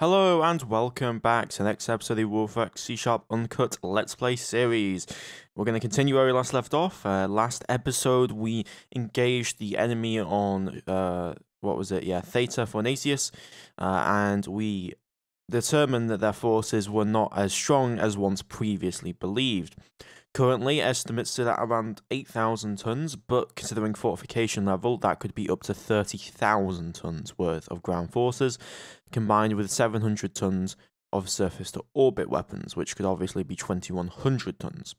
Hello and welcome back to the next episode of the Wolfpack C Sharp Uncut Let's Play series. We're going to continue where we last left off. Uh, last episode, we engaged the enemy on, uh, what was it? Yeah, Theta Fornacius, uh, and we determined that their forces were not as strong as once previously believed. Currently, estimates sit at around 8,000 tons, but considering fortification level, that could be up to 30,000 tons worth of ground forces, combined with 700 tons of surface to orbit weapons, which could obviously be 2,100 tons.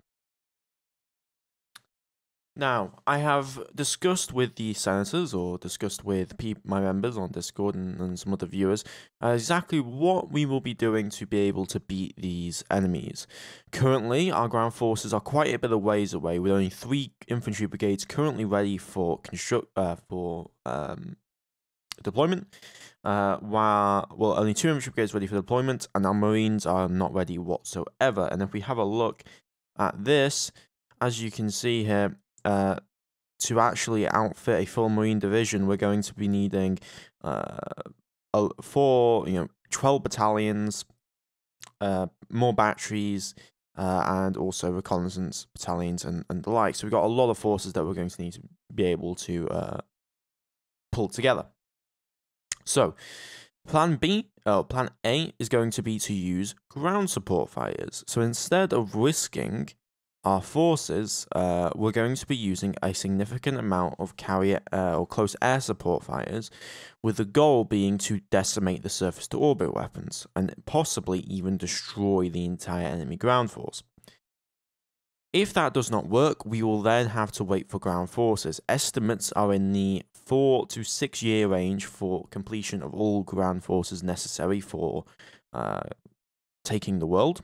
Now, I have discussed with the senators or discussed with my members on Discord and, and some other viewers uh, exactly what we will be doing to be able to beat these enemies. Currently, our ground forces are quite a bit of ways away, with only three infantry brigades currently ready for construct uh, for um, deployment. Uh, while well, only two infantry brigades ready for deployment, and our marines are not ready whatsoever. And if we have a look at this, as you can see here, uh, to actually outfit a full marine division, we're going to be needing uh, four, you know, 12 battalions, uh, more batteries, uh, and also reconnaissance battalions and, and the like. So we've got a lot of forces that we're going to need to be able to uh, pull together. So, plan B, oh, plan A is going to be to use ground support fires. So instead of risking our forces uh, were going to be using a significant amount of carrier uh, or close air support fighters, with the goal being to decimate the surface to orbit weapons and possibly even destroy the entire enemy ground force. If that does not work, we will then have to wait for ground forces. Estimates are in the four to six year range for completion of all ground forces necessary for uh, taking the world.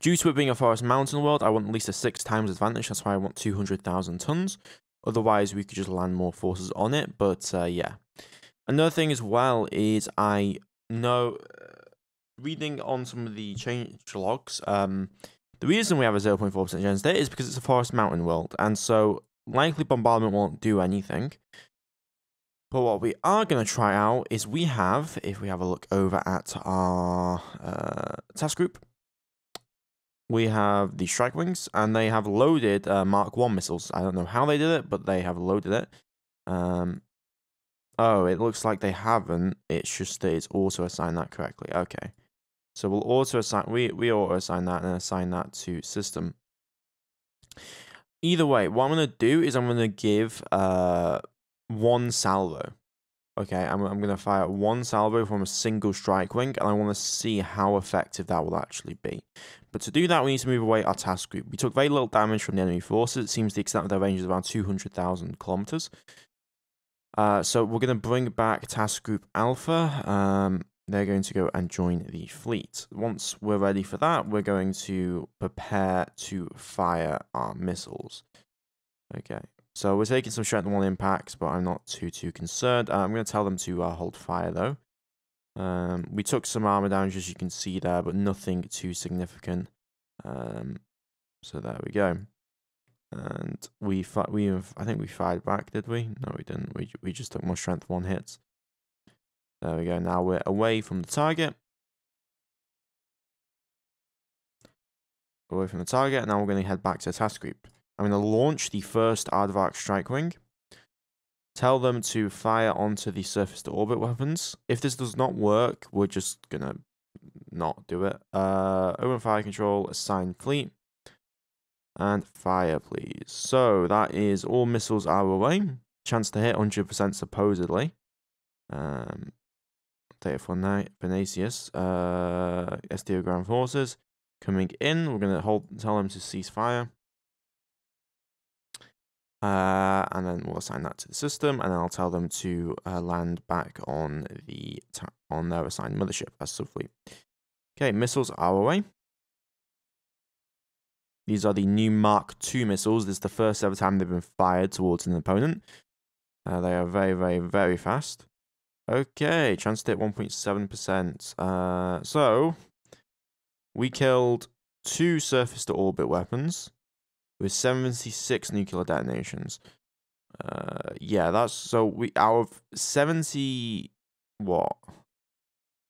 Due to it being a forest mountain world, I want at least a six times advantage. That's why I want 200,000 tons. Otherwise, we could just land more forces on it. But uh, yeah. Another thing as well is I know, uh, reading on some of the change logs, um, the reason we have a 0.4% chance there is because it's a forest mountain world. And so likely bombardment won't do anything. But what we are going to try out is we have, if we have a look over at our uh, task group, we have the Strike Wings, and they have loaded uh, Mark 1 missiles. I don't know how they did it, but they have loaded it. Um, oh, it looks like they haven't. It's just that it's auto-assigned that correctly. Okay. So we'll auto-assign, we, we auto-assign that and assign that to system. Either way, what I'm going to do is I'm going to give uh, one salvo. Okay, I'm, I'm going to fire one salvo from a single strike wing, and I want to see how effective that will actually be. But to do that, we need to move away our task group. We took very little damage from the enemy forces. It seems the extent of their range is around 200,000 kilometers. Uh, so we're going to bring back task group Alpha. Um, they're going to go and join the fleet. Once we're ready for that, we're going to prepare to fire our missiles. Okay, so we're taking some strength one impacts, but I'm not too, too concerned. Uh, I'm going to tell them to uh, hold fire, though. Um, we took some armor damage, as you can see there, but nothing too significant. Um, so there we go. And we we I think we fired back, did we? No, we didn't. We we just took more strength one hits. There we go. Now we're away from the target. Away from the target. Now we're going to head back to the task group. I'm going to launch the first Aardvark Strike Wing. Tell them to fire onto the surface to orbit weapons. If this does not work, we're just to not do it. Uh, open fire control, assign fleet. And fire, please. So that is all missiles are away. Chance to hit 100% supposedly. Um, Data for Venasius. Uh, STO ground forces coming in. We're to hold, tell them to cease fire. Uh, and then we'll assign that to the system, and then I'll tell them to uh, land back on the on their assigned mothership as subfleet. Okay, missiles are away. These are the new Mark II missiles. This is the first ever time they've been fired towards an opponent. Uh, they are very, very, very fast. Okay, hit 1.7%. Uh, so, we killed two surface to orbit weapons with 76 nuclear detonations. Uh, yeah, that's so we out of 70 what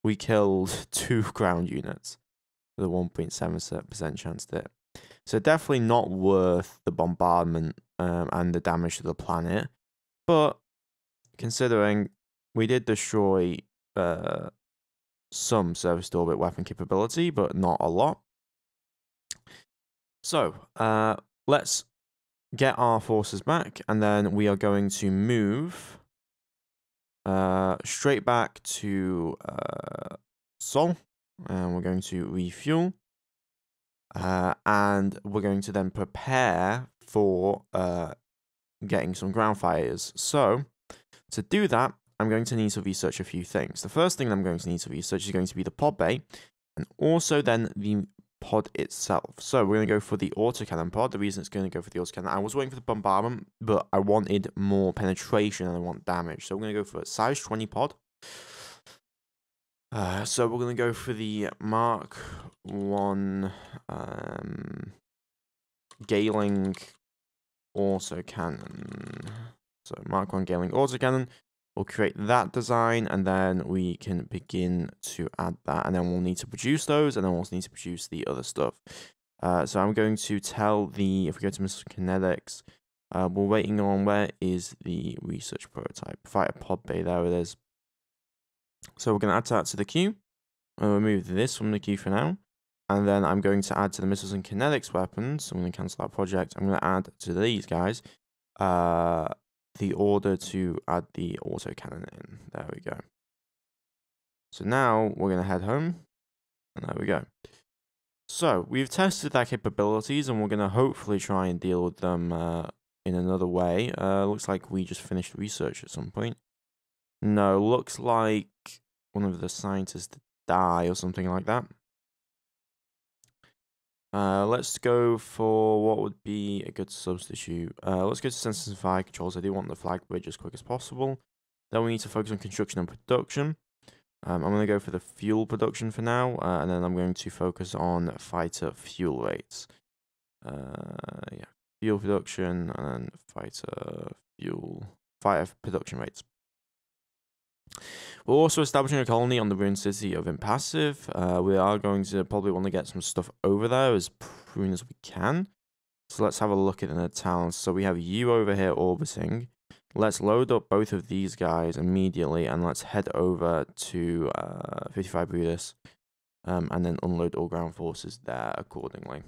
we killed two ground units with a 1.7% chance to hit. So definitely not worth the bombardment um, and the damage to the planet. But considering we did destroy uh, some surface to orbit weapon capability, but not a lot. So uh, let's get our forces back, and then we are going to move uh, straight back to uh, Sol, and we're going to refuel. Uh, and we're going to then prepare for uh, getting some ground fires. So, to do that, I'm going to need to research a few things. The first thing I'm going to need to research is going to be the pod bay, and also then the pod itself. So we're going to go for the autocannon pod. The reason it's going to go for the autocannon, I was waiting for the bombardment, but I wanted more penetration and I want damage. So we're going to go for a size 20 pod. Uh, so we're going to go for the Mark 1 um, Gatling autocannon. So Mark 1 Gatling autocannon. We'll create that design and then we can begin to add that. And then we'll need to produce those and then we'll need to produce the other stuff. Uh, so I'm going to tell the, if we go to Mr. Kinetics, uh, we're waiting on where is the research prototype. Fighter pod bay, there it is. So we're going to add that to the queue. I'll remove this from the queue for now. And then I'm going to add to the missiles and kinetics weapons. So I'm going to cancel that project. I'm going to add to these guys. Uh, the order to add the autocannon in. There we go. So now we're going to head home. And there we go. So we've tested their capabilities and we're going to hopefully try and deal with them uh, in another way. Uh, looks like we just finished research at some point. No, looks like one of the scientists die or something like that. Uh, let's go for what would be a good substitute. Uh, let's go to sensors and fire controls. I do want the flag bridge as quick as possible. Then we need to focus on construction and production. Um, I'm going to go for the fuel production for now, uh, and then I'm going to focus on fighter fuel rates. Uh, yeah, fuel production and fighter fuel, fighter production rates. We're also establishing a colony on the ruined city of Impassive. Uh, we are going to probably want to get some stuff over there as soon as we can. So let's have a look at the towns. So we have you over here orbiting. Let's load up both of these guys immediately and let's head over to uh, 55 Brutus um, and then unload all ground forces there accordingly.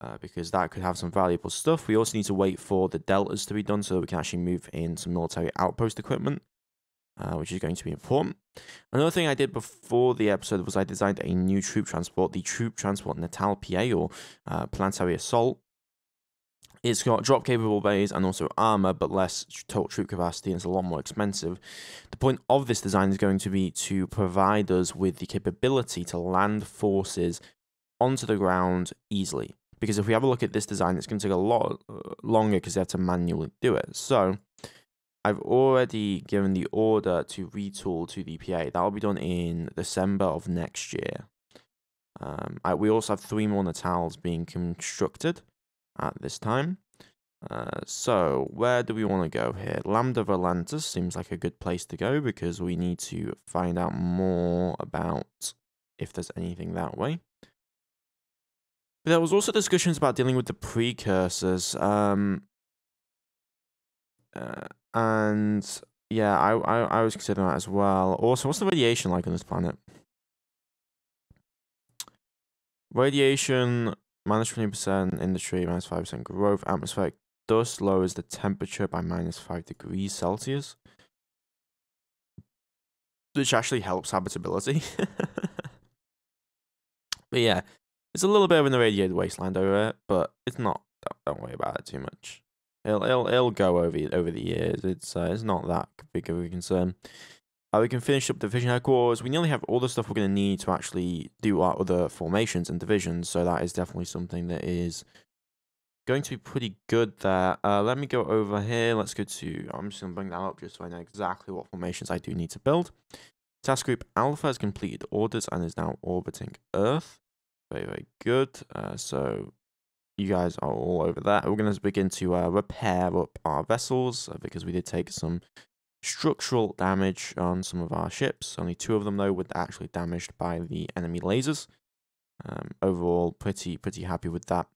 Uh, because that could have some valuable stuff. We also need to wait for the deltas to be done so that we can actually move in some military outpost equipment uh, which is going to be important. Another thing I did before the episode was I designed a new troop transport, the Troop Transport Natal PA or uh, Planetary Assault. It's got drop capable bays and also armor, but less total troop capacity, and it's a lot more expensive. The point of this design is going to be to provide us with the capability to land forces onto the ground easily. Because if we have a look at this design, it's going to take a lot uh, longer because they have to manually do it. So I've already given the order to retool to the PA. That'll be done in December of next year. Um, I, we also have three more Natals being constructed at this time. Uh, so, where do we want to go here? Lambda Volantis seems like a good place to go because we need to find out more about if there's anything that way. But there was also discussions about dealing with the precursors. Um, uh, and yeah, I, I I was considering that as well. Also, what's the radiation like on this planet? Radiation minus twenty percent industry, minus five percent growth. Atmospheric dust lowers the temperature by minus five degrees Celsius, which actually helps habitability. but yeah, it's a little bit of an irradiated wasteland over it, but it's not. Don't, don't worry about it too much. It'll it'll, it'll go over over the years. It's uh, it's not that big of a concern. Uh, we can finish up division headquarters. We nearly have all the stuff we're going to need to actually do our other formations and divisions. So that is definitely something that is going to be pretty good there. Uh, let me go over here. Let's go to. I'm just going to bring that up just so I know exactly what formations I do need to build. Task Group Alpha has completed orders and is now orbiting Earth. Very, very good. Uh, so you guys are all over that. We're going to begin to uh, repair up our vessels uh, because we did take some structural damage on some of our ships. Only two of them, though, were actually damaged by the enemy lasers. Um, overall, pretty pretty happy with that.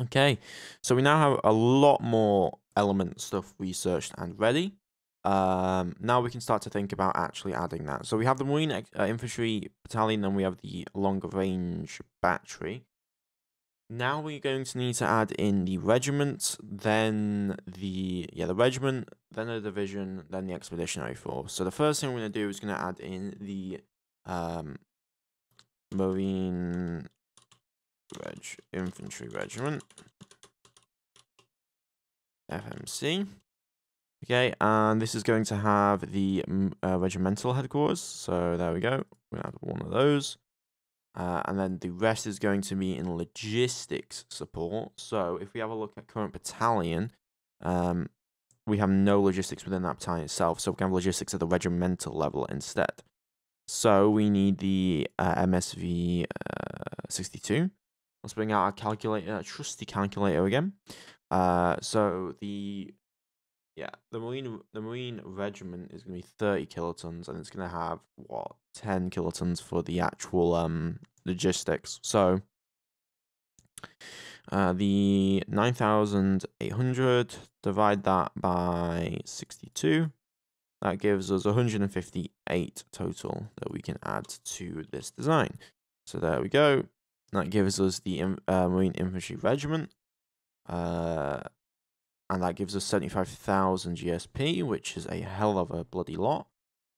Okay, so we now have a lot more element stuff researched and ready. Um, now we can start to think about actually adding that. So we have the Marine uh, Infantry Battalion, then we have the longer range battery. Now we're going to need to add in the regiment, then the yeah the regiment, then the division, then the expeditionary force. So the first thing we're going to do is going to add in the um, Marine Reg Infantry Regiment, FMC. Okay, and this is going to have the uh, regimental headquarters. So there we go. We have one of those. Uh, and then the rest is going to be in logistics support. So if we have a look at current battalion, um, we have no logistics within that battalion itself. So we can have logistics at the regimental level instead. So we need the uh, MSV uh, 62. Let's bring out our calculator, trusty calculator again. Uh, so the yeah, the marine the marine regiment is going to be 30 kilotons, and it's going to have what 10 kilotons for the actual um logistics. So uh, the 9,800 divide that by 62. That gives us 158 total that we can add to this design. So there we go. That gives us the uh, Marine Infantry Regiment. Uh, and that gives us 75,000 GSP, which is a hell of a bloody lot.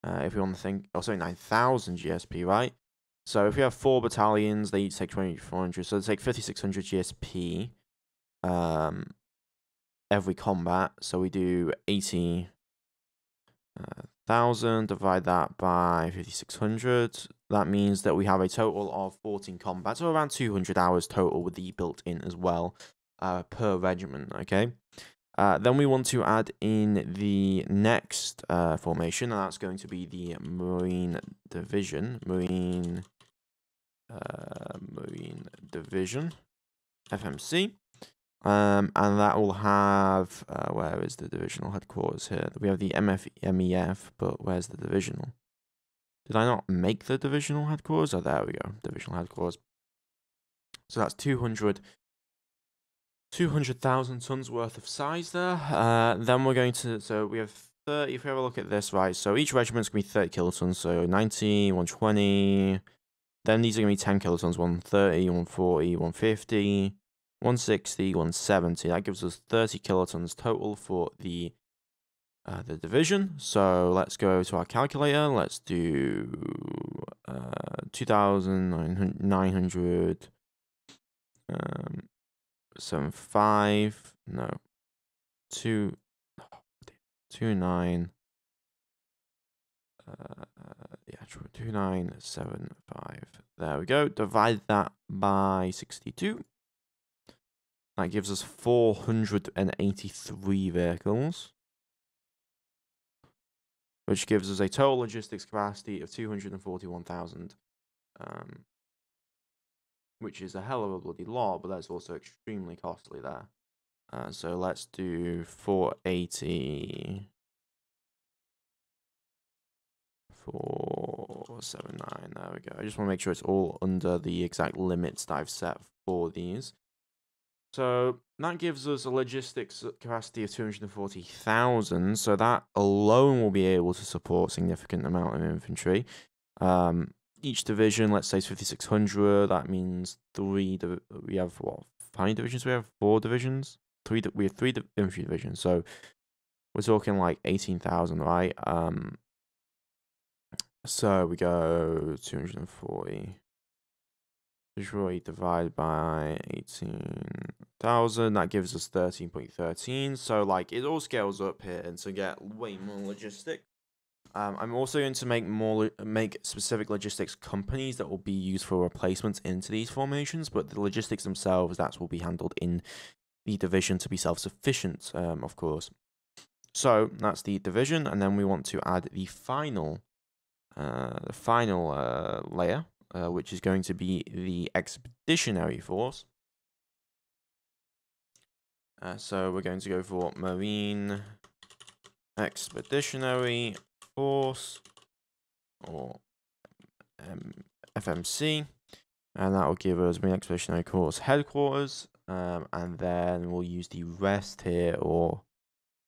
Uh, if we want to think, oh, sorry, 9,000 GSP, right? So if we have four battalions, they each take 2,400, so they take 5,600 GSP um, every combat. So we do 80,000, uh, divide that by 5,600. That means that we have a total of 14 combats, so around 200 hours total with the built in as well uh, per regiment, okay? Uh, then we want to add in the next uh, formation, and that's going to be the Marine Division. Marine, uh, Marine Division, FMC. Um, and that will have, uh, where is the divisional headquarters here? We have the MF, MEF, but where's the divisional? Did I not make the divisional headquarters? Oh, there we go, divisional headquarters. So that's 200 200,000 tons worth of size there. Uh, then we're going to, so we have 30, if we have a look at this, right, so each regiment's going to be 30 kilotons, so 90, 120, then these are going to be 10 kilotons, 130, 140, 150, 160, 170. That gives us 30 kilotons total for the uh, the division. So let's go to our calculator. Let's do uh, 2,900 um, seven five no two two nine uh yeah two nine seven five. There we go divide that by 62 that gives us 483 vehicles. Which gives us a total logistics capacity of 241,000 um, which is a hell of a bloody lot, but that's also extremely costly there. Uh, so let's do 480. 479, there we go. I just want to make sure it's all under the exact limits that I've set for these. So that gives us a logistics capacity of 240,000. So that alone will be able to support significant amount of infantry. Um, each division, let's say, is 5,600. That means three. we have what? How many divisions? We have four divisions. Three. we have three infantry divisions. So we're talking like 18,000, right? Um. So we go 240. Destroy divided by 18,000. That gives us 13.13. So, like, it all scales up here and to get way more logistic. Um, I'm also going to make more make specific logistics companies that will be used for replacements into these formations, but the logistics themselves that will be handled in the division to be self-sufficient, um, of course. So that's the division, and then we want to add the final, uh, the final uh, layer, uh, which is going to be the expeditionary force. Uh, so we're going to go for marine Expeditionary Force or um, FMC, and that will give us Marine Expeditionary Corps headquarters, um, and then we'll use the rest here, or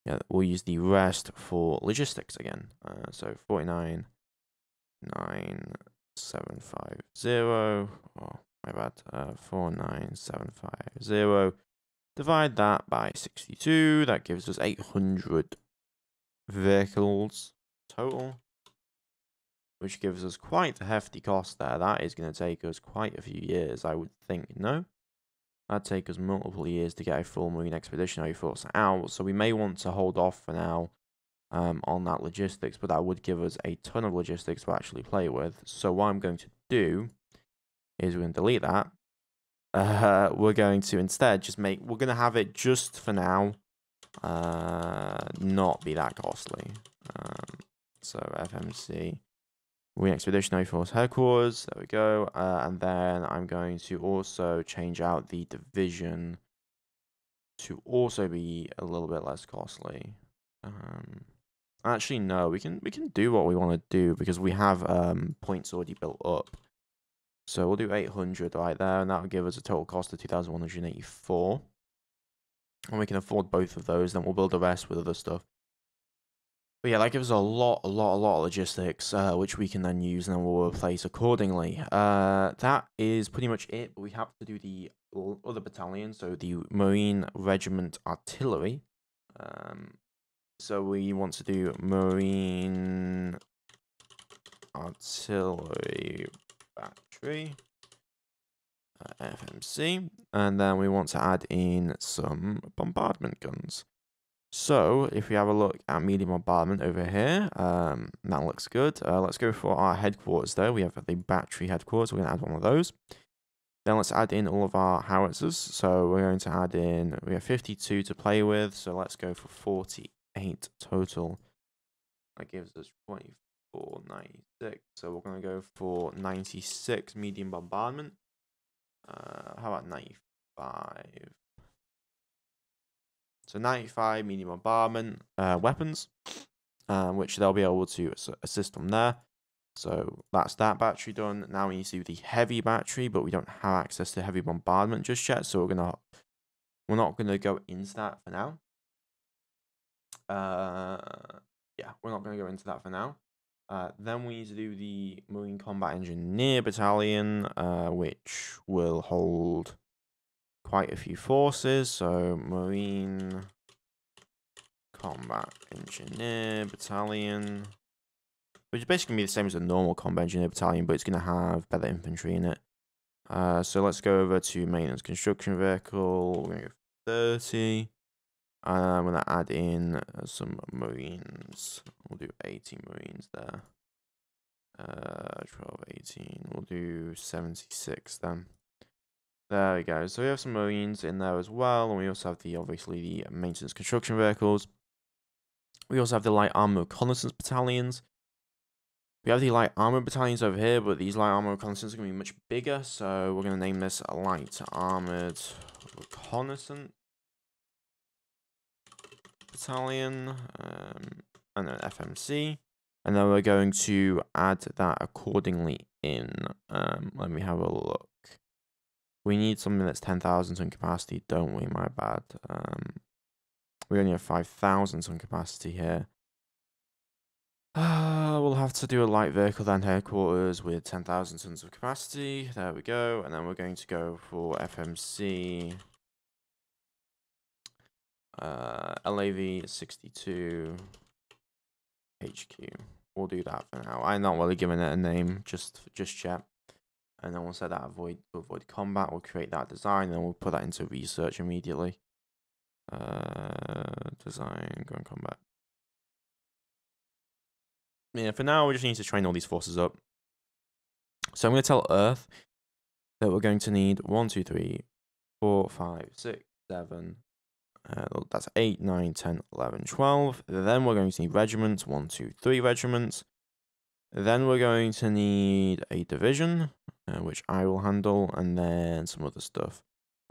yeah, we'll use the rest for logistics again. Uh, so 49, 9, 7, 5, 0, oh, my bad, uh, 4, 9, 7, 5, 0. Divide that by 62, that gives us 800 vehicles total which gives us quite a hefty cost there. That is going to take us quite a few years, I would think. No? That'd take us multiple years to get a full Marine Expeditionary Force out, so we may want to hold off for now um, on that logistics, but that would give us a ton of logistics to actually play with. So what I'm going to do is we're going to delete that. Uh, we're going to instead just make, we're going to have it just for now, uh, not be that costly. Um, so FMC. We Expeditionary Force Headquarters. There we go. Uh, and then I'm going to also change out the division to also be a little bit less costly. Um, actually, no, we can we can do what we want to do because we have um, points already built up. So we'll do 800 right there, and that will give us a total cost of 2,184. And we can afford both of those, then we'll build the rest with other stuff. But yeah, that gives us a lot, a lot, a lot of logistics, uh, which we can then use and then we'll replace accordingly. Uh, that is pretty much it, but we have to do the other battalion, so the Marine Regiment Artillery. Um, so we want to do Marine Artillery Battery. Uh, FMC, and then we want to add in some bombardment guns. So if we have a look at medium bombardment over here, um, that looks good. Uh, let's go for our headquarters though. We have the battery headquarters. We're going to add one of those. Then let's add in all of our howitzers. So we're going to add in, we have 52 to play with. So let's go for 48 total. That gives us 24, 96. So we're going to go for 96 medium bombardment. Uh, how about 95? So 95 medium bombardment uh, weapons, um, which they'll be able to assist from there. So that's that battery done. Now we need to do the heavy battery, but we don't have access to heavy bombardment just yet. So we're gonna we're not gonna go into that for now. Uh, yeah, we're not gonna go into that for now. Uh, then we need to do the Marine Combat Engineer Battalion, uh, which will hold quite a few forces. So Marine Combat Engineer Battalion. Which is basically going to be the same as a normal Combat Engineer Battalion, but it's going to have better infantry in it. Uh, so let's go over to Maintenance Construction Vehicle. We're going to go 30. And I'm going to add in some Marines. We'll do 80 Marines there. Uh, 12, 18. We'll do 76 then. There we go. So we have some Marines in there as well, and we also have the obviously the maintenance construction vehicles. We also have the light armor reconnaissance battalions. We have the light armor battalions over here, but these light armor reconnaissance are going to be much bigger, so we're going to name this light armored reconnaissance battalion, um, and then FMC. And then we're going to add that accordingly in. Um, let me have a look. We need something that's 10,000 ton capacity, don't we? My bad. Um, we only have 5,000 ton capacity here. Uh, we'll have to do a light vehicle then headquarters with 10,000 tons of capacity. There we go. And then we're going to go for FMC. Uh, LAV 62 HQ. We'll do that for now. I'm not really giving it a name just just yet and then we'll set that avoid avoid combat. We'll create that design, and we'll put that into research immediately. Uh, design, go and combat. Yeah, for now we just need to train all these forces up. So I'm going to tell Earth that we're going to need one, two, three, four, five, six, seven. Uh, that's 8, 9, 10, 11, 12. Then we're going to need regiments. One, two, three regiments. Then we're going to need a division uh, which I will handle, and then some other stuff.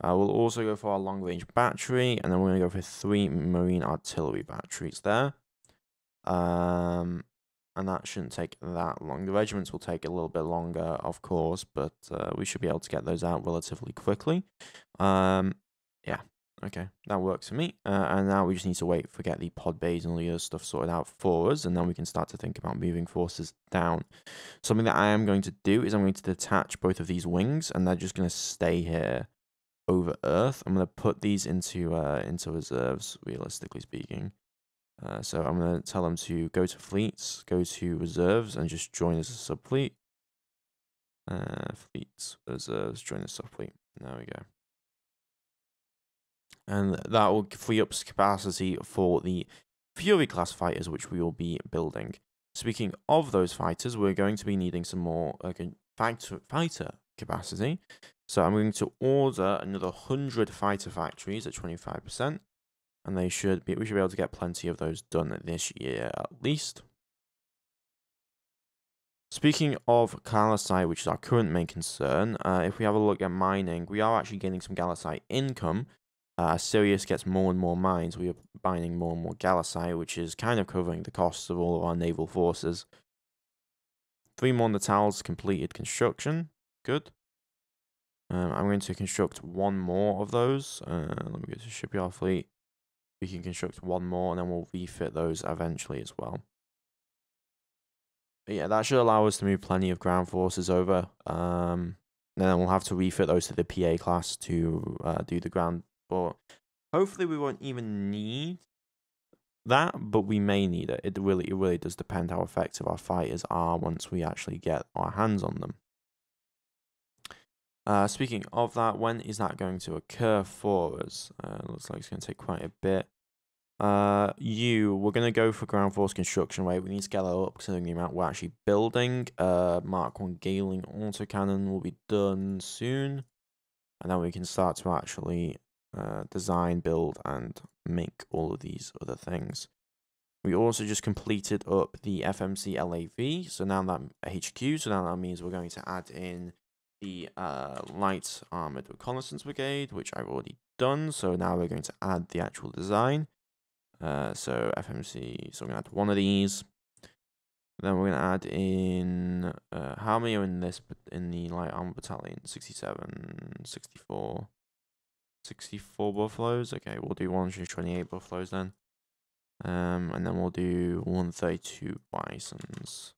I will also go for our long range battery, and then we're going to go for three marine artillery batteries there. Um, and that shouldn't take that long. The regiments will take a little bit longer, of course, but uh, we should be able to get those out relatively quickly. Um, yeah, okay, that works for me. Uh, and now we just need to wait for get the pod bays and all the other stuff sorted out for us, and then we can start to think about moving forces down. Something that I am going to do is I'm going to detach both of these wings, and they're just going to stay here over Earth. I'm going to put these into uh, into reserves, realistically speaking. Uh, so I'm going to tell them to go to fleets, go to reserves, and just join as a subfleet. Uh, fleets, reserves, join a subfleet. There we go. And that will free up capacity for the Fury class fighters, which we will be building. Speaking of those fighters, we're going to be needing some more fighter, fighter capacity. So I'm going to order another 100 fighter factories at 25% and they should be we should be able to get plenty of those done this year at least. Speaking of Gallicite, which is our current main concern, uh, if we have a look at mining, we are actually getting some Gallicite income. Uh, as Sirius gets more and more mines, we are mining more and more Gallicite, which is kind of covering the costs of all of our naval forces. Three more Natals completed construction. Good. Um, I'm going to construct one more of those. Uh, let me go to shipyard fleet we can construct one more and then we'll refit those eventually as well. But yeah, that should allow us to move plenty of ground forces over. Um, then we'll have to refit those to the PA class to uh, do the ground. But hopefully we won't even need that, but we may need it. It really, it really does depend how effective our fighters are once we actually get our hands on them. Uh, speaking of that, when is that going to occur for us? Uh, looks like it's going to take quite a bit. Uh, you, we're going to go for ground force construction rate. We need to get that up considering the amount we're actually building. Uh, Mark 1 Gatling autocannon will be done soon. And then we can start to actually uh, design, build, and make all of these other things. We also just completed up the FMC LAV, so now that HQ, so now that means we're going to add in the uh, Light Armored Reconnaissance Brigade, which I've already done. So now we're going to add the actual design. Uh, so FMC, so I'm going to add one of these. Then we're going to add in, uh, how many are in this, in the Light Armored Battalion? 67, 64, 64 Buffaloes. Okay, we'll do 128 Buffaloes then. Um, and then we'll do 132 Bisons.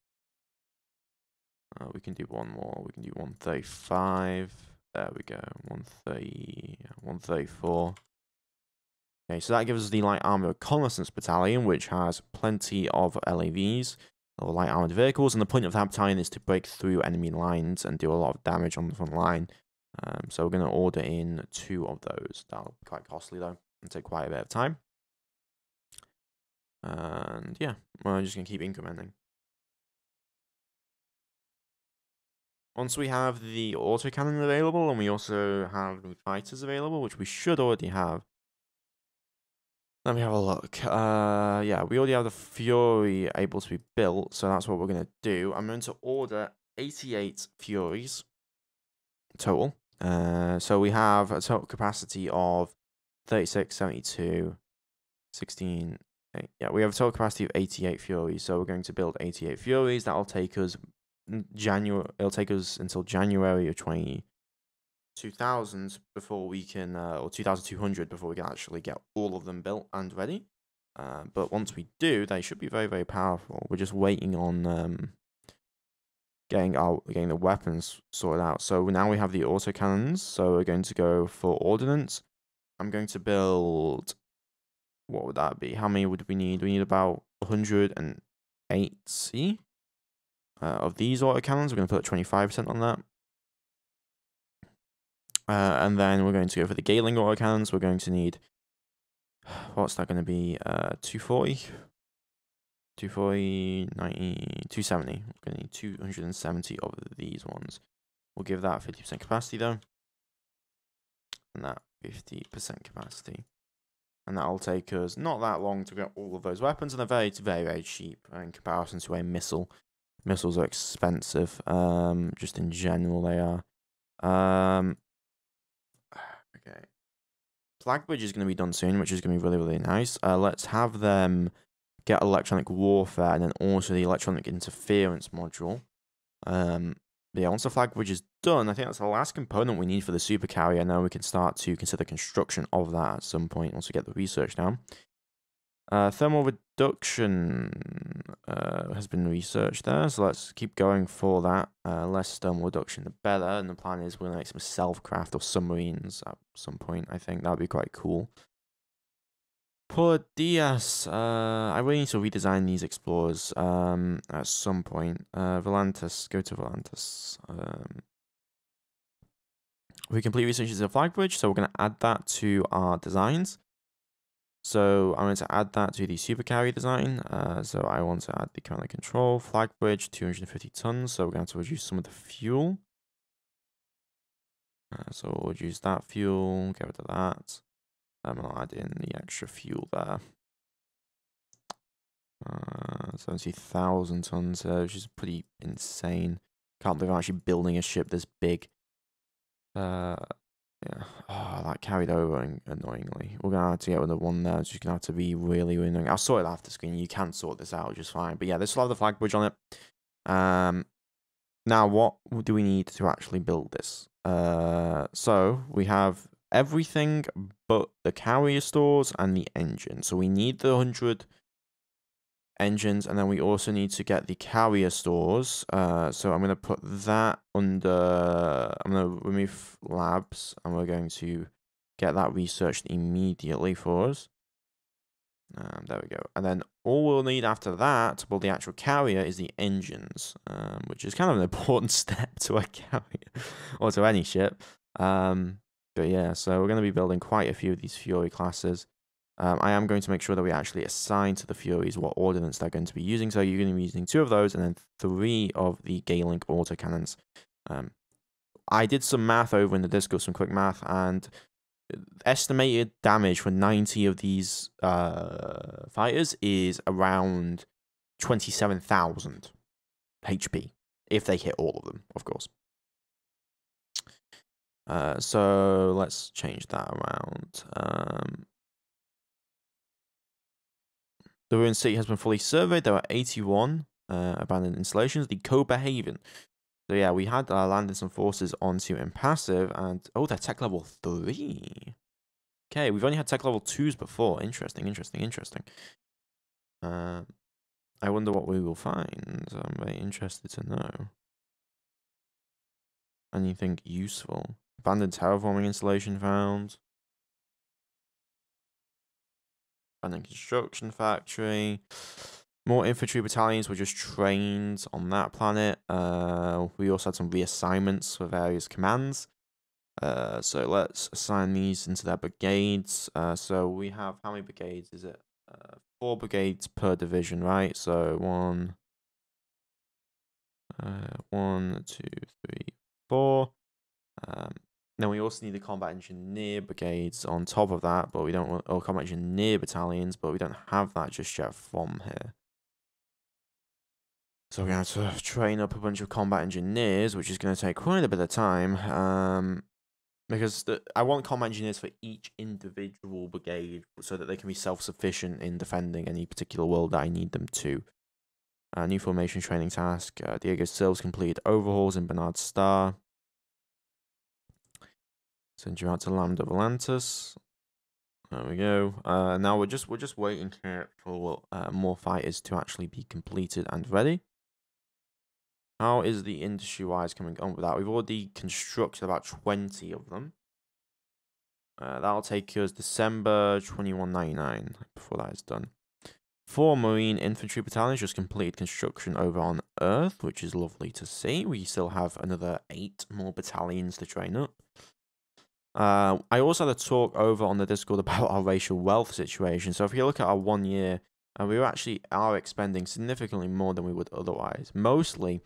Uh, we can do one more. We can do 135. There we go. 130, 134. Okay, so that gives us the Light Armor Reconnaissance Battalion, which has plenty of LAVs, or light armored vehicles, and the point of that battalion is to break through enemy lines and do a lot of damage on the front line. Um, so we're going to order in two of those. That'll be quite costly though, and take quite a bit of time. And yeah, we're just going to keep incrementing. Once we have the autocannon available, and we also have the fighters available, which we should already have, let me have a look. Uh, yeah, we already have the Fury able to be built, so that's what we're going to do. I'm going to order 88 Furies total. Uh, so we have a total capacity of 36, 72, 16. Yeah, we have a total capacity of 88 Furies, so we're going to build 88 Furies. That'll take us January. It'll take us until January of 20 2000 before we can, uh, or 2200 before we can actually get all of them built and ready. Uh, but once we do, they should be very, very powerful. We're just waiting on um, getting our getting the weapons sorted out. So now we have the auto cannons. So we're going to go for ordnance. I'm going to build. What would that be? How many would we need? We need about 180 uh, of these auto cannons. We're going to put 25% on that. Uh, and then we're going to go for the Gatling autocannons. We're going to need, what's that going to be? Uh, 240? 240, 90, 270. We're going to need 270 of these ones. We'll give that 50% capacity though. And that 50% capacity. And that'll take us not that long to get all of those weapons, and they're very, very, very cheap in comparison to a missile. Missiles are expensive, um, just in general they are. Um, Okay. Flag bridge is going to be done soon, which is going to be really, really nice. Uh, let's have them get electronic warfare, and then also the electronic interference module. Um, yeah, once the flag bridge is done, I think that's the last component we need for the super carrier. Now we can start to consider construction of that at some point once we get the research down. Uh, thermal reduction uh, has been researched there, so let's keep going for that. Uh, less thermal reduction, the better. And the plan is we're going to make some self-craft or submarines at some point. I think that would be quite cool. Poor Diaz. Uh, I really need to redesign these explorers um, at some point. Uh, Volantis, go to Volantis. Um, we complete research as a flag bridge, so we're going to add that to our designs. So I'm going to add that to the super carry design. Uh, so I want to add the command control flag bridge, 250 tons. So we're going to reduce some of the fuel. Uh, so we'll reduce that fuel, get rid of that. Um, I'll add in the extra fuel there. Uh, 70,000 tons, uh, which is pretty insane. Can't believe I'm actually building a ship this big. Uh, yeah. Oh, that carried over annoyingly. We're gonna have to get another one there. It's just gonna have to be really, really annoying. I'll sort it after the screen. You can sort this out just fine. But yeah, this will have the flag bridge on it. Um, now what do we need to actually build this? Uh, so we have everything but the carrier stores and the engine. So we need the hundred engines, and then we also need to get the carrier stores. Uh, so I'm going to put that under, I'm going to remove labs, and we're going to get that researched immediately for us. Um, there we go. And then all we'll need after that to build the actual carrier is the engines, um, which is kind of an important step to a carrier, or to any ship. Um, but yeah, so we're going to be building quite a few of these Fury classes. Um, I am going to make sure that we actually assign to the Furies what ordnance they're going to be using. So you're going to be using two of those and then three of the Gatling autocannons. Um, I did some math over in the Discord, some quick math, and estimated damage for 90 of these uh, fighters is around 27,000 HP, if they hit all of them, of course. Uh, so let's change that around. Um, the ruined city has been fully surveyed. There are 81 uh, abandoned installations. The Copenhagen. So yeah, we had uh, landed some forces onto Impassive, and oh, they're tech level 3. Okay, we've only had tech level 2s before. Interesting, interesting, interesting. Uh, I wonder what we will find. I'm very interested to know. Anything useful? Abandoned terraforming installation found. Abandoned construction factory. More infantry battalions were just trained on that planet. Uh, we also had some reassignments for various commands. Uh, so let's assign these into their brigades. Uh, so we have, how many brigades is it? Uh, four brigades per division, right? So one, uh, one, two, three, four. Um, then we also need the combat engineer brigades on top of that, but we don't want, or combat engineer battalions, but we don't have that just yet from here. So we're going to have to train up a bunch of combat engineers, which is going to take quite a bit of time. Um, because the, I want combat engineers for each individual brigade so that they can be self-sufficient in defending any particular world that I need them to. Uh, new formation training task. Uh, Diego Silves completed overhauls in Bernard Star. Send you out to Lambda Volantis. There we go. Uh, now we're just we're just waiting here for uh, more fighters to actually be completed and ready. How is the industry-wise coming on with that? We've already constructed about 20 of them. Uh, that'll take us December 2199 before that is done. Four Marine Infantry Battalions just completed construction over on Earth, which is lovely to see. We still have another eight more battalions to train up. Uh, I also had a talk over on the Discord about our racial wealth situation. So if you look at our one year, uh, we actually are expending significantly more than we would otherwise. Mostly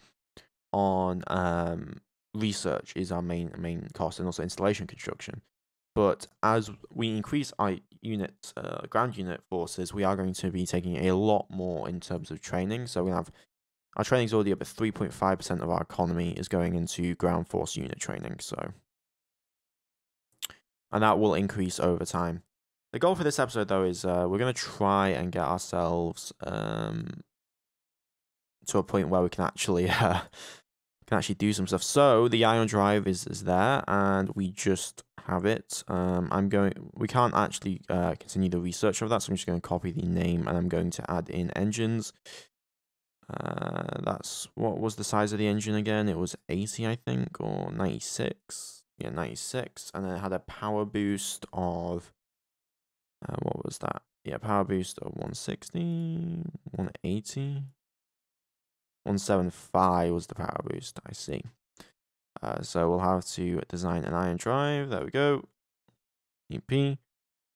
on um, research is our main main cost, and also installation construction. But as we increase our unit, uh, ground unit forces, we are going to be taking a lot more in terms of training. So we have our training is already up at 3.5% of our economy is going into ground force unit training. So and that will increase over time. The goal for this episode, though, is uh, we're going to try and get ourselves um, to a point where we can actually uh, can actually do some stuff. So the ion drive is, is there, and we just have it. Um, I'm going. We can't actually uh, continue the research of that, so I'm just going to copy the name, and I'm going to add in engines. Uh, that's what was the size of the engine again? It was 80, I think, or 96. Yeah, 96, and then it had a power boost of. Uh, what was that? Yeah, power boost of 160, 180. 175 was the power boost, I see. Uh, so we'll have to design an ion drive. There we go. EP.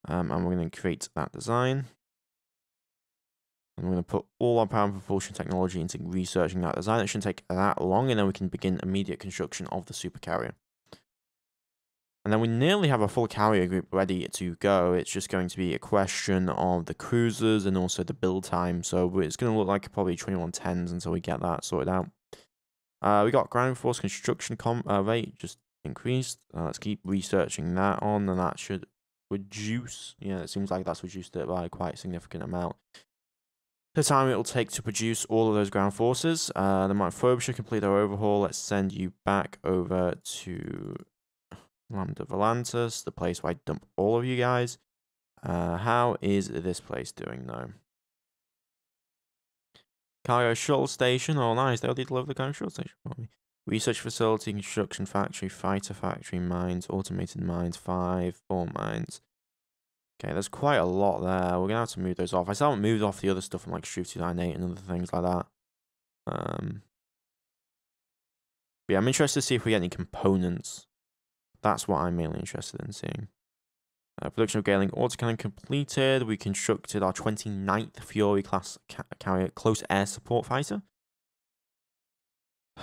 Um, and we're going to create that design. And we're going to put all our power and propulsion technology into researching that design. It shouldn't take that long, and then we can begin immediate construction of the supercarrier. And then we nearly have a full carrier group ready to go. It's just going to be a question of the cruisers and also the build time. So it's going to look like probably 2110s until we get that sorted out. Uh, we got ground force construction uh, rate just increased. Uh, let's keep researching that on, and that should reduce. Yeah, it seems like that's reduced it by quite a significant amount. The time it will take to produce all of those ground forces. Uh, the microphobia should complete our overhaul. Let's send you back over to Lambda Volantis, the place where I dump all of you guys. Uh, how is this place doing though? Cargo shuttle station. Oh, nice. They already delivered the cargo shuttle station for me. Research facility, construction factory, fighter factory, mines, automated mines, five, four mines. Okay, there's quite a lot there. We're going to have to move those off. I still haven't moved off the other stuff from like Shooty 98 and other things like that. Um, yeah, I'm interested to see if we get any components that's what I'm mainly interested in seeing. Uh, production of Gatling autocannon completed. We constructed our 29th Fury class ca carrier close air support fighter.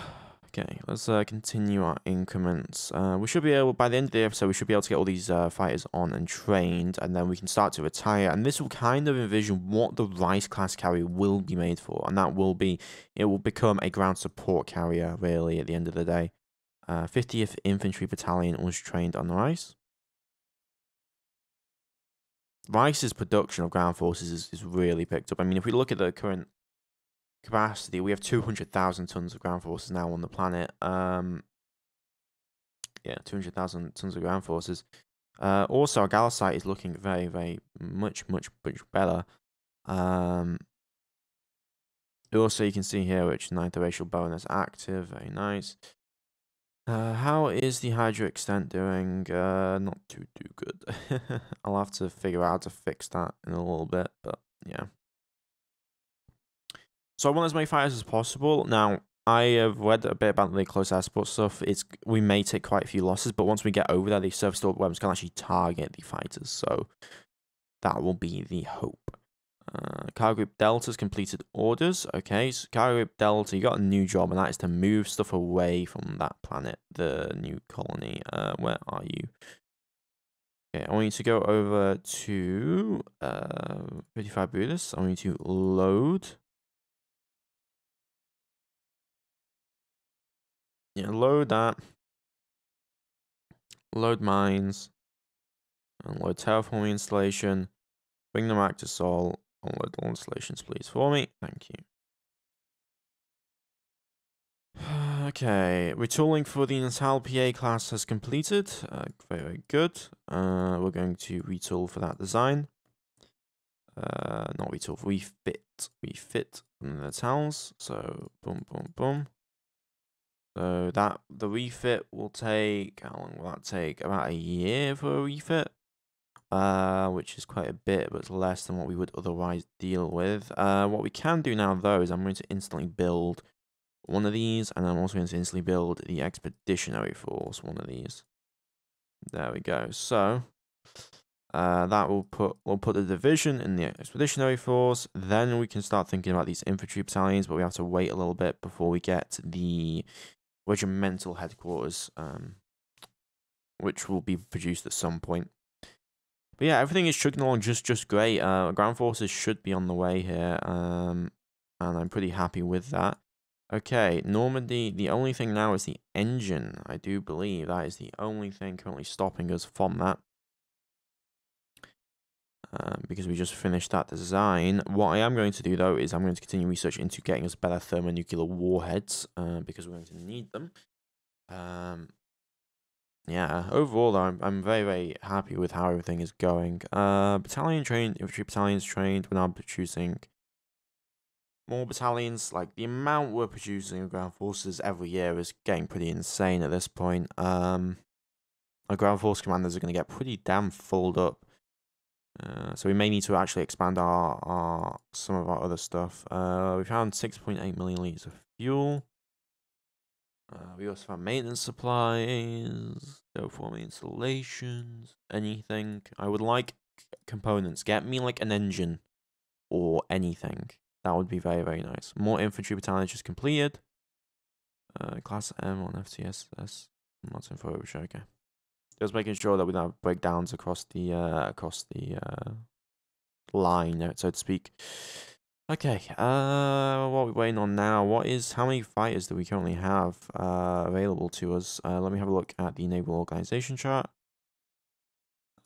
okay, let's uh, continue our increments. Uh, we should be able, by the end of the episode, we should be able to get all these uh, fighters on and trained, and then we can start to retire. And this will kind of envision what the Rice class carrier will be made for, and that will be, it will become a ground support carrier, really, at the end of the day. Uh, 50th Infantry Battalion was trained on the Rice. Rice's production of ground forces is, is really picked up. I mean, if we look at the current capacity, we have 200,000 tons of ground forces now on the planet. Um, yeah, 200,000 tons of ground forces. Uh, also, our Gallicite is looking very, very much, much, much better. Um, also, you can see here which ninth racial bonus active. Very nice. Uh, how is the Hydra extent doing? Uh, not too, too good. I'll have to figure out how to fix that in a little bit, but yeah. So I want as many fighters as possible. Now, I have read a bit about the close air support stuff. It's We may take quite a few losses, but once we get over there, the surface weapons can actually target the fighters, so that will be the hope. Uh, Cargo Group Delta's completed orders. Okay, so Cargo Group Delta, you got a new job, and that is to move stuff away from that planet, the new colony. Uh, where are you? Okay, I want you to go over to uh, 55 Buddhists. I want you to load. Yeah, load that. Load mines. And load terraforming installation. Bring them back to Sol. Download all installations, please, for me. Thank you. Okay, retooling for the Natal PA class has completed. Uh, very, good. Uh, we're going to retool for that design. Uh, not retool, refit. Refit the Natals. So, boom, boom, boom. So that the refit will take, how long will that take? About a year for a refit uh, which is quite a bit, but it's less than what we would otherwise deal with. Uh, what we can do now, though, is I'm going to instantly build one of these, and I'm also going to instantly build the Expeditionary Force, one of these. There we go. So, uh, that will put we'll put the division in the expeditionary force. Then we can start thinking about these infantry battalions, but we have to wait a little bit before we get the regimental headquarters, um, which will be produced at some point. But yeah, everything is chugging along just just great. Uh, ground forces should be on the way here, um, and I'm pretty happy with that. Okay, Normandy, the only thing now is the engine. I do believe that is the only thing currently stopping us from that. because we just finished that design. What I am going to do though is I'm going to continue research into getting us better thermonuclear warheads uh, because we're going to need them. Um, yeah, overall though, I'm, I'm very, very happy with how everything is going. Uh, battalion trained, infantry battalions trained, we're now producing more battalions. Like, the amount we're producing of ground forces every year is getting pretty insane at this point. Um, our ground force commanders are going to get pretty damn filled up. Uh, so we may need to actually expand our, our some of our other stuff. Uh, we found 6.8 million liters of fuel. Uh, we also have maintenance supplies, no forming installations, anything. I would like components. Get me like an engine or anything. That would be very, very nice. More infantry battalions just completed. Uh, class M on FTSS. Not in for okay. Just making sure that we don't have breakdowns across the uh, across the uh, line, so to speak. Okay, uh, what are we waiting on now? What is, how many fighters do we currently have uh, available to us? Uh, let me have a look at the naval organization chart.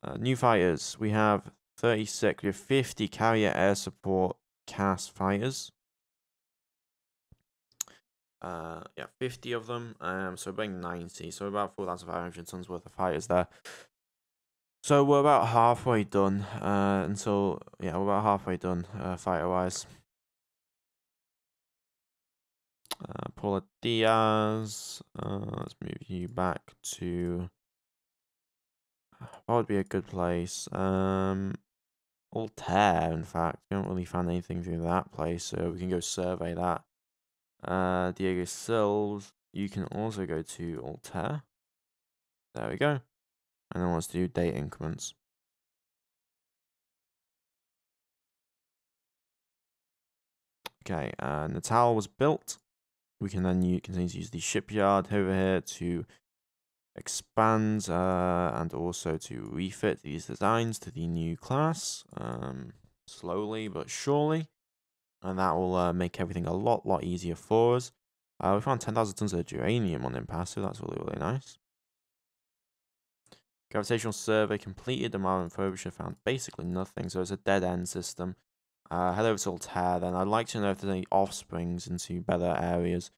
Uh, new fighters, we have 36, we have 50 carrier air support CAS fighters. Uh, yeah, 50 of them, um, so about 90, so about 4,500 tons worth of fighters there. So we're about halfway done, uh, until, yeah, we're about halfway done, uh, fighter-wise. Uh, Paula Diaz, uh, let's move you back to, what would be a good place? Um, Altair, in fact, we don't really find anything through that place, so we can go survey that. Uh, Diego Silves, you can also go to Altair. There we go. And then let's do date increments. Okay, uh, Natal was built. We can then use, continue to use the shipyard over here to expand uh, and also to refit these designs to the new class um, slowly but surely. And that will uh, make everything a lot, lot easier for us. Uh, we found 10,000 tons of Duranium on Impassive. That's really, really nice. Gravitational survey completed. The Marvin Frobisher found basically nothing, so it's a dead end system. Uh, head over to Altair then. I'd like to know if there's any offsprings into better areas.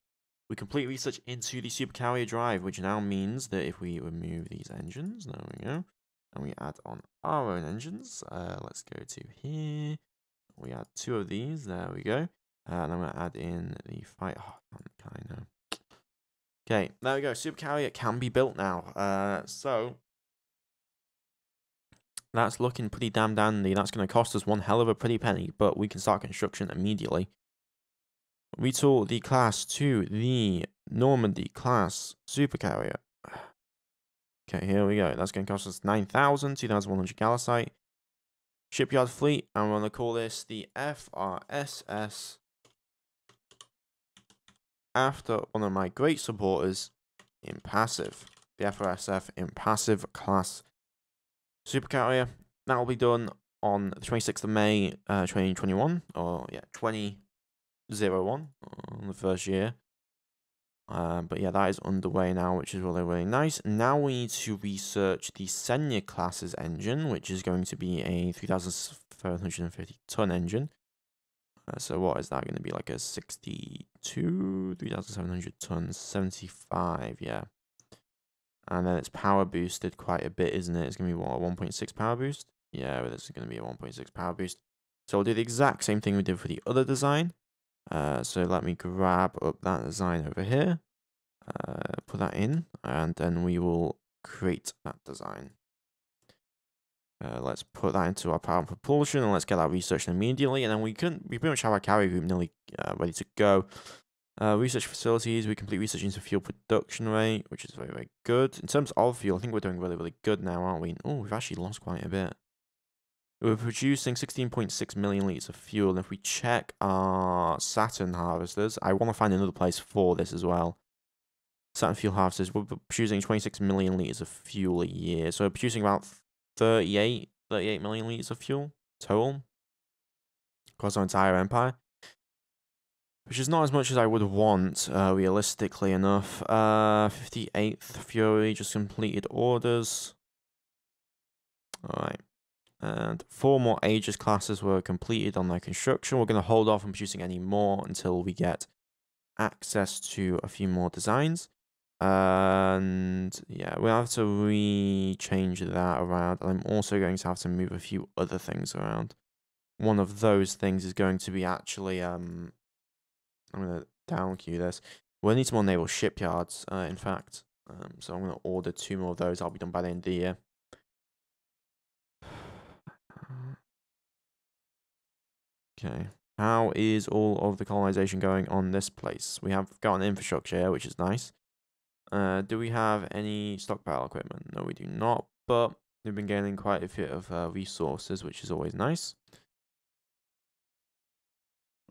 We complete research into the supercarrier drive, which now means that if we remove these engines, there we go, and we add on our own engines, uh, let's go to here. We add two of these, there we go. Uh, and I'm going to add in the fight. Oh, kind of. Okay, there we go. Supercarrier can be built now. Uh, so that's looking pretty damn dandy. That's going to cost us one hell of a pretty penny, but we can start construction immediately. We took the class to the Normandy class supercarrier. Okay, here we go. That's going to cost us 9,000, 2,100 Gallicite. Shipyard fleet, and we're going to call this the FRSS after one of my great supporters Impassive. The FRSF Impassive class supercarrier. That will be done on the 26th of May, uh, 2021, or yeah, 2001 on the first year. Uh, but yeah, that is underway now, which is really, really nice. Now we need to research the Senya class's engine, which is going to be a 3,750 ton engine. Uh, so what is that going to be, like a 62, 3,700 tons, 75, yeah. And then it's power boosted quite a bit, isn't it? It's going to be what, a 1.6 power boost? Yeah, this is going to be a 1.6 power boost. So we'll do the exact same thing we did for the other design. Uh, so let me grab up that design over here. Uh, put that in, and then we will create that design. Uh, let's put that into our power and propulsion, and let's get that researched immediately. And then we can we pretty much have our carrier group nearly uh, ready to go. Uh, research facilities, we complete research into fuel production rate, which is very, very good. In terms of fuel, I think we're doing really, really good now, aren't we? Oh, we've actually lost quite a bit. We're producing 16.6 million litres of fuel. And if we check our Saturn harvesters, I want to find another place for this as well. Saturn fuel harvesters, we're producing 26 million litres of fuel a year. So we're producing about 38, 38 million litres of fuel total across our entire empire which is not as much as I would want, uh, realistically enough. Uh, 58th Fury just completed orders. Alright. And four more Aegis classes were completed on their construction. We're going to hold off on producing any more until we get access to a few more designs. And yeah, we'll have to re-change that around. I'm also going to have to move a few other things around. One of those things is going to be actually, um, I'm going to down queue this. We'll need some more naval shipyards, uh, in fact. Um, so I'm going to order two more of those. I'll be done by the end of the year. Okay. How is all of the colonization going on this place? We have got an infrastructure here, which is nice. Uh, do we have any stockpile equipment? No, we do not, but we've been gaining quite a bit of uh, resources, which is always nice.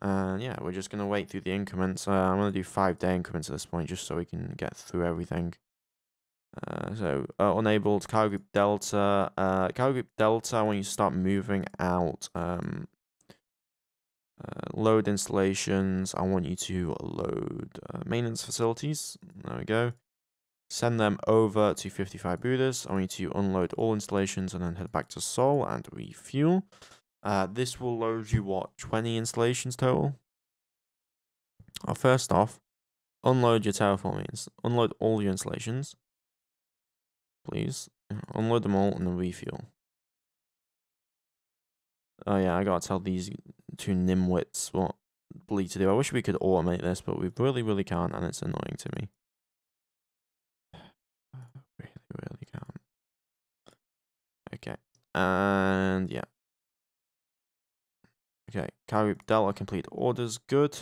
And yeah, we're just going to wait through the increments. Uh, I'm going to do five day increments at this point, just so we can get through everything. Uh, so, uh, unenabled cargo group Delta. Uh, group Delta, when you start moving out um, uh, load installations. I want you to load uh, maintenance facilities. There we go. Send them over to 55 Buddhas. I want you to unload all installations and then head back to Sol and refuel. Uh, this will load you, what, 20 installations total? Uh, first off, unload your terraformings. Unload all your installations. Please. Unload them all and then refuel. Oh yeah, I gotta tell these two nimwits what bleed to do. I wish we could automate this, but we really, really can't, and it's annoying to me. really, really can't. Okay, and yeah. Okay, carry Delta complete orders, good.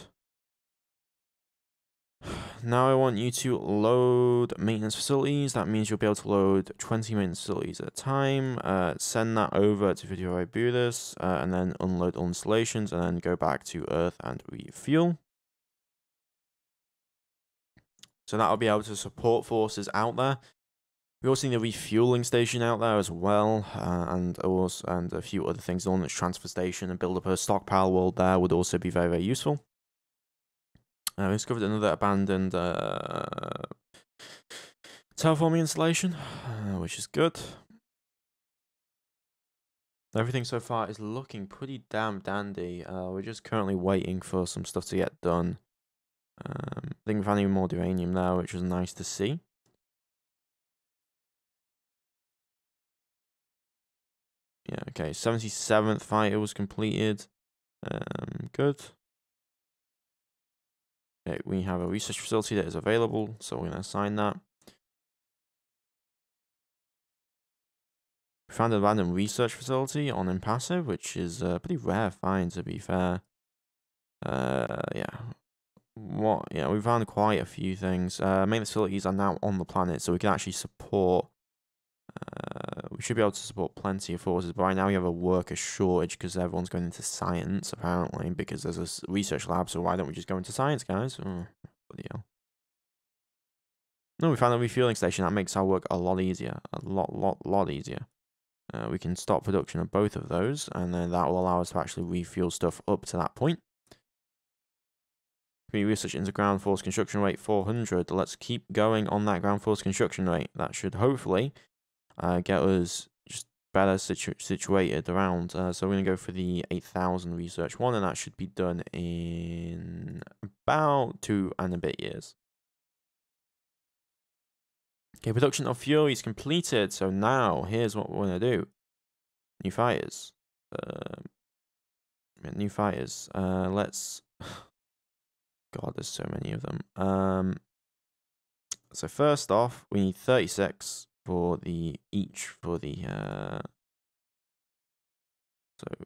Now I want you to load maintenance facilities. That means you'll be able to load 20 maintenance facilities at a time. Uh, send that over to Video Buddhas, uh, and then unload all installations, and then go back to Earth and refuel. So that'll be able to support forces out there. We also need a refueling station out there as well, uh, and also and a few other things. The ordnance transfer station and build up a stockpile world there would also be very very useful. Uh, we discovered another abandoned uh, terraforming installation, uh, which is good. Everything so far is looking pretty damn dandy. Uh, we're just currently waiting for some stuff to get done. Um, I think we found even more uranium now, which was nice to see. Yeah, okay. 77th fighter was completed. Um, good. Okay, we have a research facility that is available, so we're going to assign that. We found a random research facility on Impassive, which is a pretty rare find, to be fair. Uh, yeah. What? Yeah, we found quite a few things. Uh, main facilities are now on the planet, so we can actually support uh, we should be able to support plenty of forces, but right now we have a worker shortage because everyone's going into science, apparently, because there's a research lab, so why don't we just go into science, guys? Oh, bloody hell. No, we found a refueling station. That makes our work a lot easier. A lot, lot, lot easier. Uh, we can stop production of both of those, and then that will allow us to actually refuel stuff up to that point. We research into ground force construction rate 400. Let's keep going on that ground force construction rate. That should hopefully uh, get us just better situ situated around. Uh, so we're going to go for the 8000 research one, and that should be done in about two and a bit years. Okay, production of Fury is completed. So now, here's what we're going to do. New fighters. Uh, new fighters. Uh, let's... God, there's so many of them. Um, so first off, we need 36 for the each for the uh so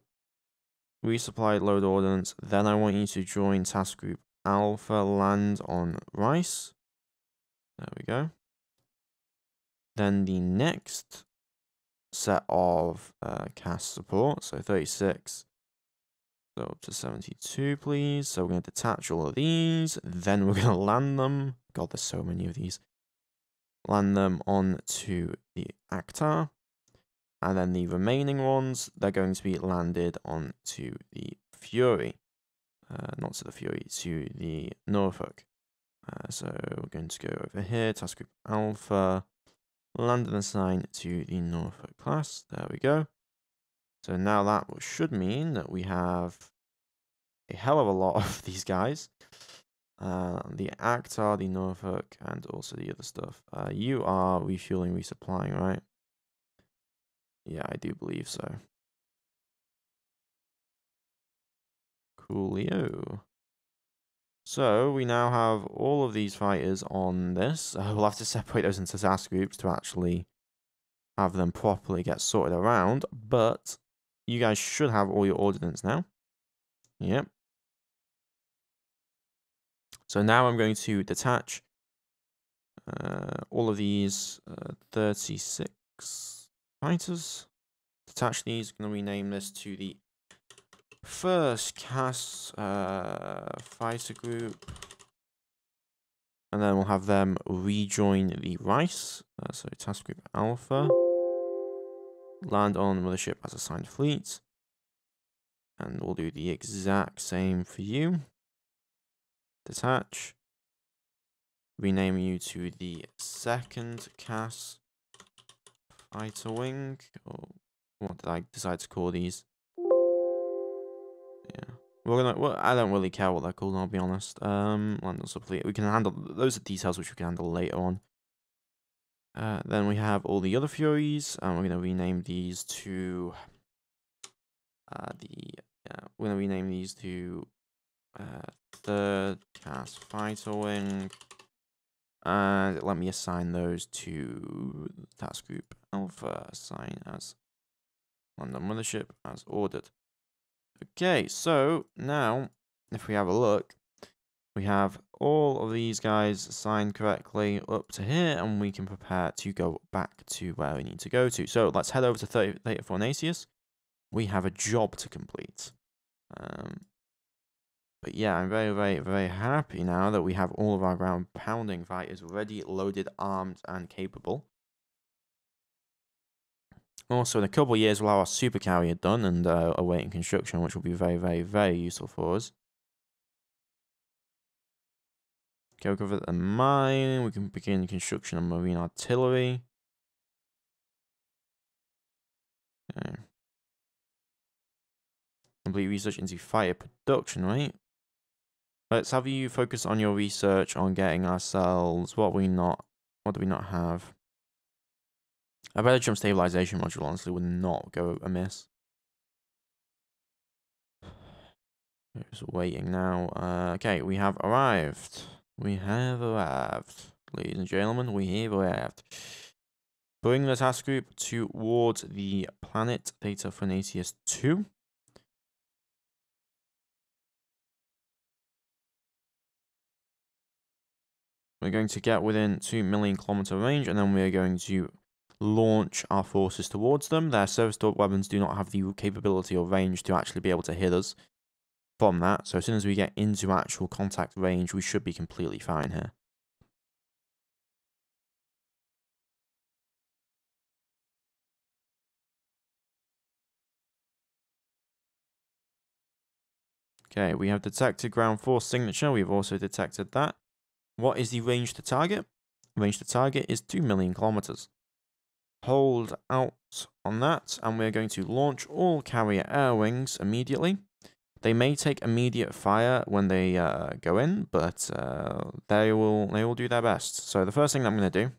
resupply load ordnance then i want you to join task group alpha land on rice. There we go. Then the next set of uh cast support so 36 so up to 72 please. So we're going to detach all of these then we're going to land them. God there's so many of these land them onto the Actar. And then the remaining ones, they're going to be landed onto the Fury. Uh, not to the Fury, to the Norfolk. Uh, so we're going to go over here, Task Group Alpha, land and assign to the Norfolk class. There we go. So now that should mean that we have a hell of a lot of these guys. Uh, the Actar, the Norfolk, and also the other stuff. Uh, you are refueling, resupplying, right? Yeah, I do believe so. Coolio. So we now have all of these fighters on this. Uh, we'll have to separate those into task groups to actually have them properly get sorted around. But you guys should have all your ordnance now. Yep. So now I'm going to detach uh, all of these uh, 36 fighters. Detach these. I'm Going to rename this to the first CAS uh, fighter group. And then we'll have them rejoin the Rice. Uh, so task group Alpha. Land on the mothership as assigned fleet. And we'll do the exact same for you. Detach. Rename you to the second CAS fighter wing. Or what did I decide to call these? Yeah. We're gonna. Well, I don't really care what they're called. I'll be honest. Um, We can handle those are details which we can handle later on. Uh, then we have all the other Furies, and we're gonna rename these to. Uh, the yeah, we're gonna rename these to uh, third CAS fighter wing. And let me assign those to task group alpha, assign as London Mothership as ordered. Okay, so now if we have a look, we have all of these guys assigned correctly up to here, and we can prepare to go back to where we need to go to. So let's head over to Theta Fornacius. We have a job to complete. Um, but yeah, I'm very, very, very happy now that we have all of our ground pounding fighters ready, loaded, armed, and capable. Also, in a couple of years, we'll have our super carrier done and uh, awaiting construction, which will be very, very, very useful for us. Okay, we'll cover the mine. We can begin construction of marine artillery. Okay. Complete research into fire production, right? Let's have you focus on your research on getting ourselves what we not what do we not have? A better jump stabilization module honestly would not go amiss. Just waiting now. Uh, okay, we have arrived. We have arrived. Ladies and gentlemen, we have arrived. Bring the task group towards the planet Theta Fornacius 2. We're going to get within 2 million kilometer range and then we're going to launch our forces towards them. Their service dog weapons do not have the capability or range to actually be able to hit us from that. So as soon as we get into actual contact range, we should be completely fine here. Okay, we have detected ground force signature. We've also detected that. What is the range to target? Range to target is 2 million kilometers. Hold out on that, and we're going to launch all carrier air wings immediately. They may take immediate fire when they uh, go in, but uh, they will they will do their best. So the first thing I'm going to do,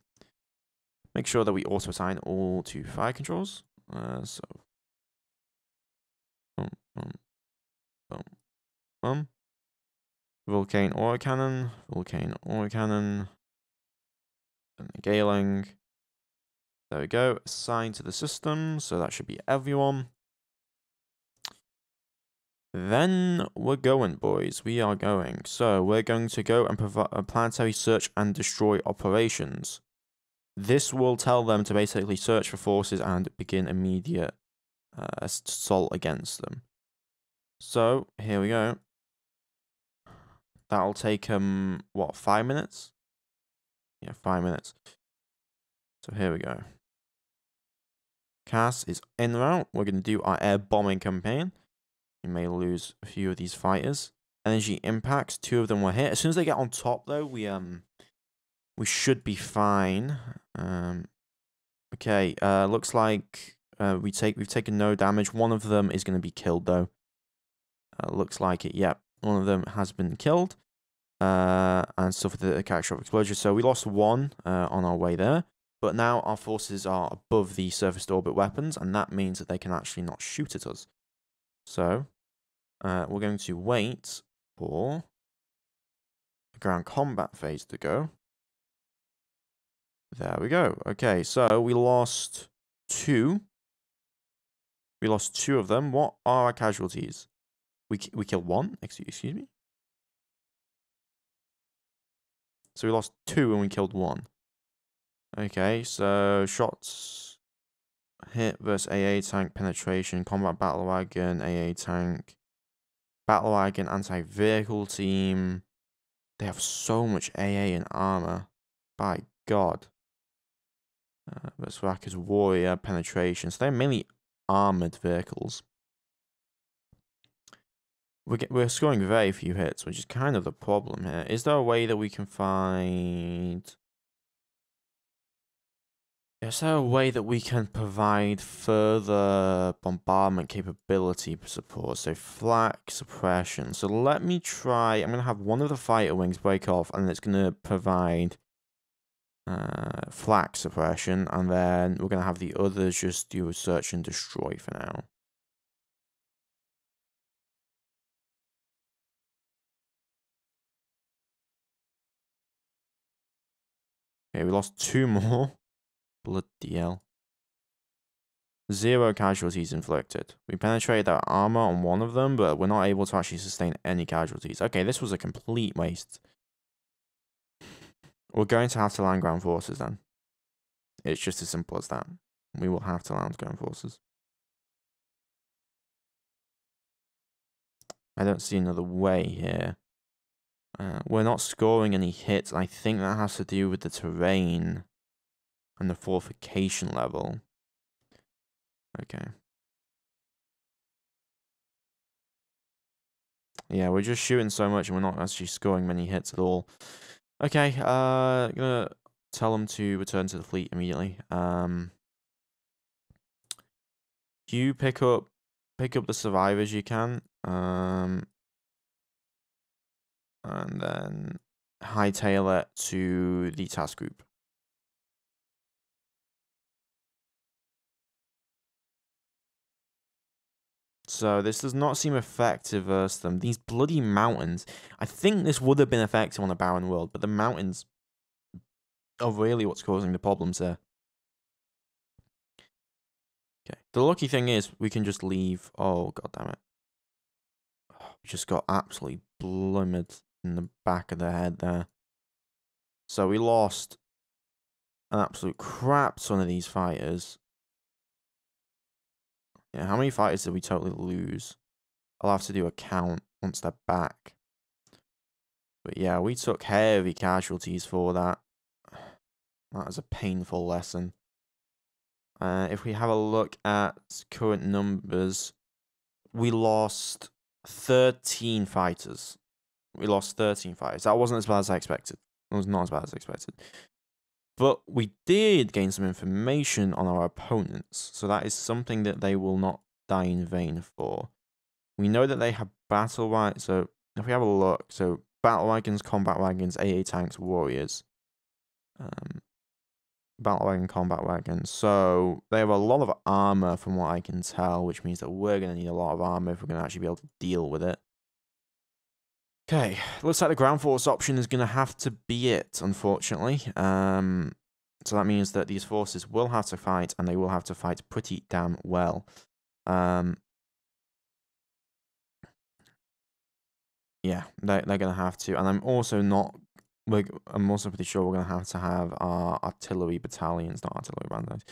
make sure that we auto assign all to fire controls. Uh, so, boom, boom, boom, boom. Vulcan Autocannon, Vulcan Autocannon, and the Gatling. There we go, assigned to the system, so that should be everyone. Then we're going, boys. We are going. So we're going to go and provide a planetary search and destroy operations. This will tell them to basically search for forces and begin immediate uh, assault against them. So here we go. That'll take him, what, five minutes? Yeah, five minutes. So here we go. CAS is en route. We're going to do our air bombing campaign. We may lose a few of these fighters. Energy impacts, two of them were hit. As soon as they get on top, though, we um we should be fine. Um, okay, uh, looks like Uh, we take we've taken no damage. One of them is going to be killed though. Uh, looks like it. Yep, one of them has been killed. Uh, and suffered the catastrophic explosion. So we lost one uh, on our way there. But now our forces are above the surface to orbit weapons, and that means that they can actually not shoot at us. So uh, we're going to wait for the ground combat phase to go. There we go. Okay, so we lost two. We lost two of them. What are our casualties? We we killed one. Excuse, me. So we lost two and we killed one. Okay, so shots hit versus AA tank penetration, combat battle wagon, AA tank, battle wagon, anti vehicle team. They have so much AA and armor. By God. Uh, versus Rahkas warrior penetration. So they're mainly armored vehicles. We're, we're scoring very few hits, which is kind of the problem here. Is there a way that we can find... Is there a way that we can provide further bombardment capability support? So flak suppression. So let me try. I'm going to have one of the fighter wings break off and it's going to provide uh, flak suppression. And then we're going to have the others just do a search and destroy for now. Okay, we lost two more. Bloody hell. Zero casualties inflicted. We penetrated their armor on one of them, but we're not able to actually sustain any casualties. Okay, this was a complete waste. We're going to have to land ground forces then. It's just as simple as that. We will have to land ground forces. I don't see another way here. Uh, we're not scoring any hits. I think that has to do with the terrain and the fortification level. Okay. Yeah, we're just shooting so much and we're not actually scoring many hits at all. Okay, uh, gonna tell them to return to the fleet immediately. Um, you pick up, pick up the survivors you can. Um, and then hightail it to the task group. So this does not seem effective versus them. These bloody mountains. I think this would have been effective on a barren world, but the mountains are really what's causing the problems there. Okay. The lucky thing is we can just leave. Oh, god damn it. We just got absolutely blummered in the back of the head there. So we lost an absolute crap ton of these fighters. Yeah, how many fighters did we totally lose? I'll have to do a count once they're back. But yeah, we took heavy casualties for that. That was a painful lesson. Uh, if we have a look at current numbers, we lost 13 fighters. We lost 13 fighters. That wasn't as bad as I expected. It was not as bad as I expected. But we did gain some information on our opponents, so that is something that they will not die in vain for. We know that they have battle wagons, so if we have a look, so battle wagons, combat wagons, AA tanks, warriors. Um, battle wagon, combat wagons. So they have a lot of armor from what I can tell, which means that we're going to need a lot of armor if we're going to actually be able to deal with it. Okay, looks like the ground force option is going to have to be it, unfortunately. Um, so that means that these forces will have to fight, and they will have to fight pretty damn well. Um, yeah, they, they're going to have to. And I'm also not... Like, I'm also pretty sure we're going to have to have our artillery battalions, not artillery battalions,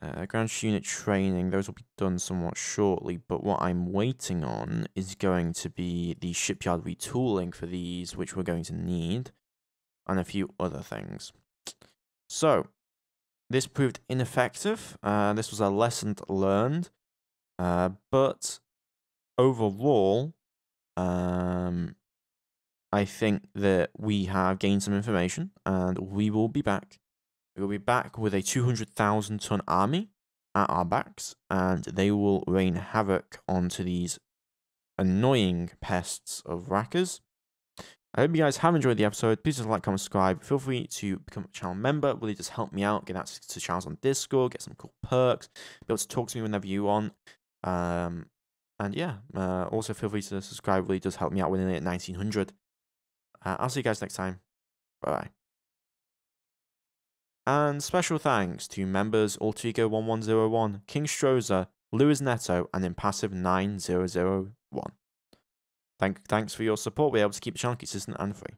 uh, ground unit training, those will be done somewhat shortly, but what I'm waiting on is going to be the shipyard retooling for these, which we're going to need, and a few other things. So, this proved ineffective. Uh, this was a lesson learned, uh, but overall, um, I think that we have gained some information, and we will be back we will be back with a 200,000 ton army at our backs, and they will rain havoc onto these annoying pests of Rahkas. I hope you guys have enjoyed the episode. Please just like, comment, subscribe. Feel free to become a channel member. Really just help me out. Get access to channels on Discord. Get some cool perks. Be able to talk to me whenever you want. Um, and yeah, uh, also feel free to subscribe. Really does help me out winning it at 1900. Uh, I'll see you guys next time. Bye bye. And special thanks to members Ortigo1101, King Stroza, Luis Neto, and Impassive9001. Thank, thanks for your support. We're able to keep the channel consistent and free.